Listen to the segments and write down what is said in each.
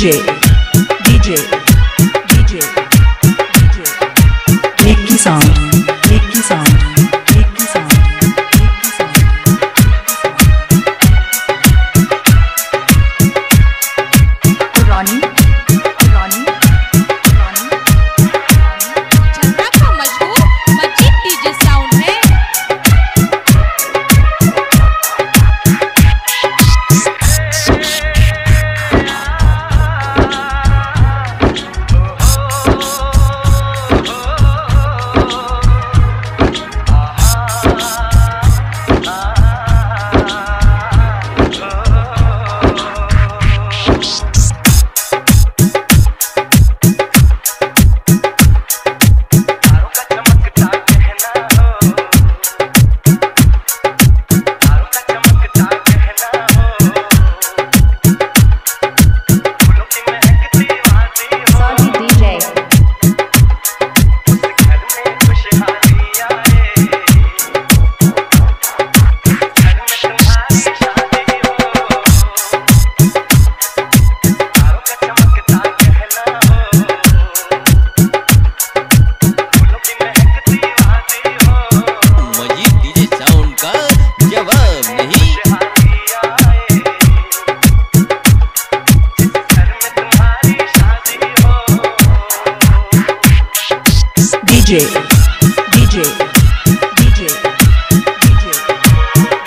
DJ, DJ,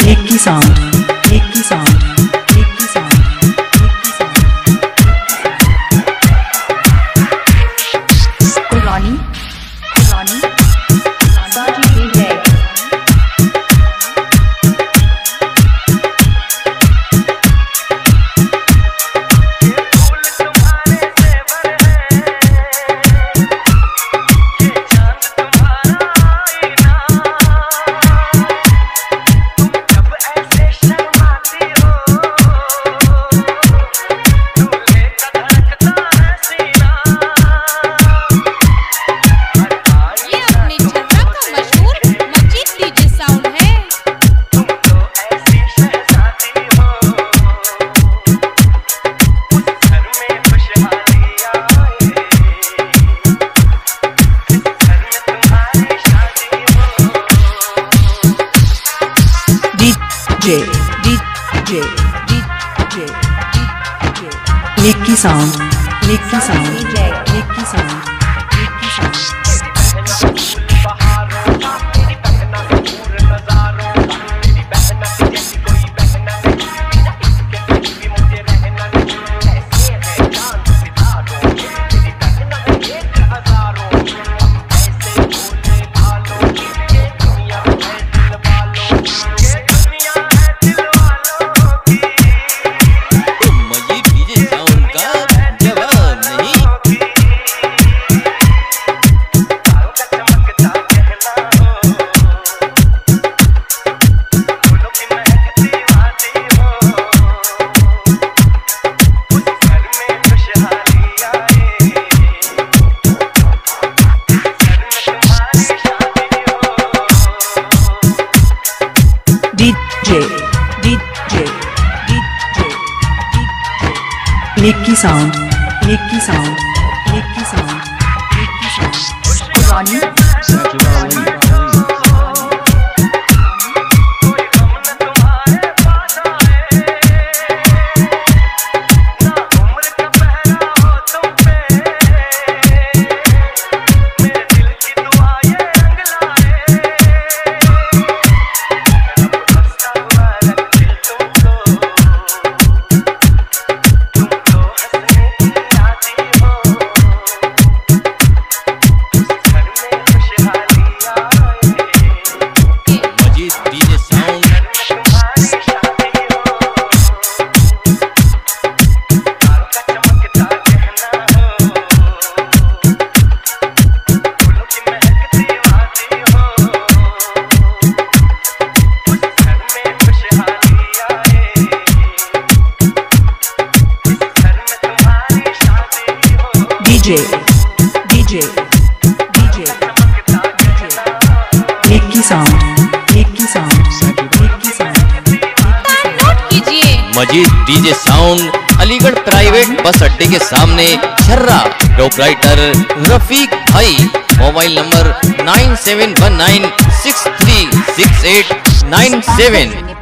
Nicky sound, Nicky DJ, DJ, DJ, DJ. Nicky sound, Nicky sound. Nicky sound, DJ, DJ, DJ, DJ. Nicky sound, Nicky sound, Nicky sound, Nicky sound. Ronnie, DJ, DJ, DJ, DJ. Nicky sound, Nicky sound, Nicky sound. Note कीजिए Majeed DJ sound Aligarh private bus अड्डे के सामने Chharra proprietor Rafiq भाई। Mobile number nine seven one nine six three six eight nine seven.